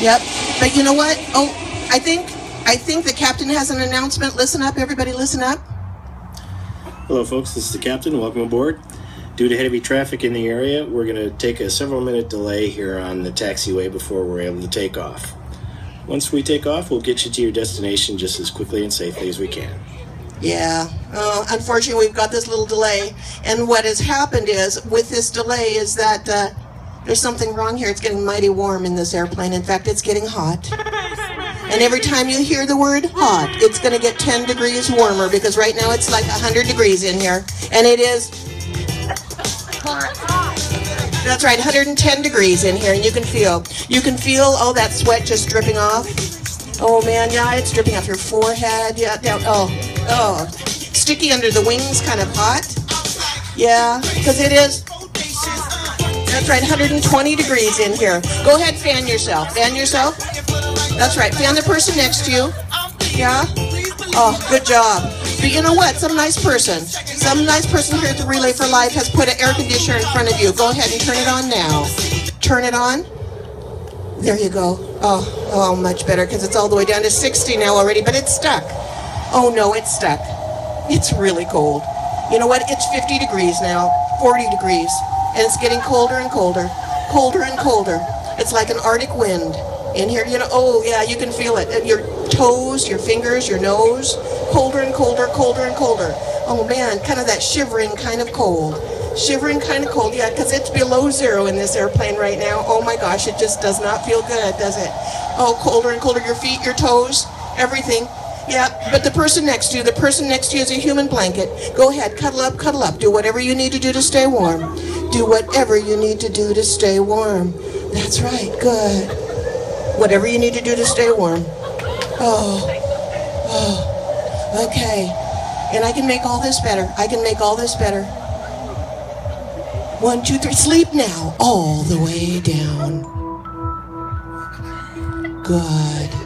Yep. But you know what? Oh, I think I think the captain has an announcement. Listen up, everybody. Listen up. Hello, folks. This is the captain. Welcome aboard. Due to heavy traffic in the area, we're going to take a several minute delay here on the taxiway before we're able to take off. Once we take off, we'll get you to your destination just as quickly and safely as we can. Yeah. Uh, unfortunately, we've got this little delay, and what has happened is with this delay is that uh, there's something wrong here. It's getting mighty warm in this airplane. In fact, it's getting hot. And every time you hear the word hot, it's going to get 10 degrees warmer because right now it's like 100 degrees in here. And it is That's right, 110 degrees in here, and you can feel, you can feel all that sweat just dripping off. Oh man, yeah, it's dripping off your forehead, yeah, down, oh, oh, sticky under the wings, kind of hot. Yeah, because it is. That's right, 120 degrees in here. Go ahead, fan yourself. Fan yourself. That's right. Fan the person next to you. Yeah? Oh, good job. But you know what? Some nice person, some nice person here at the Relay for Life has put an air conditioner in front of you. Go ahead and turn it on now. Turn it on. There you go. Oh, oh, much better because it's all the way down to 60 now already, but it's stuck. Oh no, it's stuck. It's really cold. You know what? It's 50 degrees now, 40 degrees, and it's getting colder and colder, colder and colder. It's like an Arctic wind in here. You know, oh yeah, you can feel it. Your toes, your fingers, your nose, colder and colder, colder and colder. Oh man, kind of that shivering kind of cold. Shivering kind of cold, yeah, because it's below zero in this airplane right now. Oh my gosh, it just does not feel good, does it? Oh, colder and colder. Your feet, your toes, everything. Yeah, but the person next to you, the person next to you is a human blanket. Go ahead, cuddle up, cuddle up. Do whatever you need to do to stay warm. Do whatever you need to do to stay warm. That's right, good. Whatever you need to do to stay warm. Oh, oh, okay. And I can make all this better. I can make all this better. One, two, three. Sleep now. All the way down. Good.